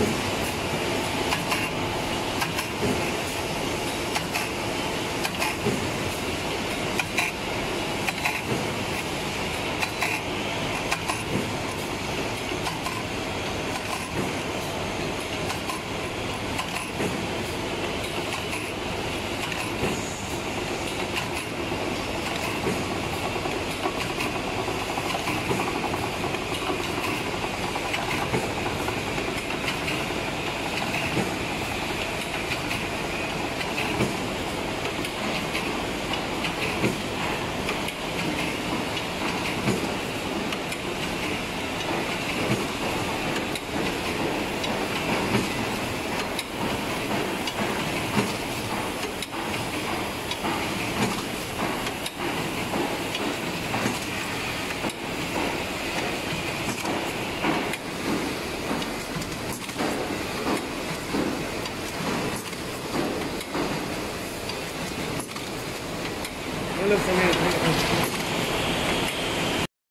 Thank. wonderful.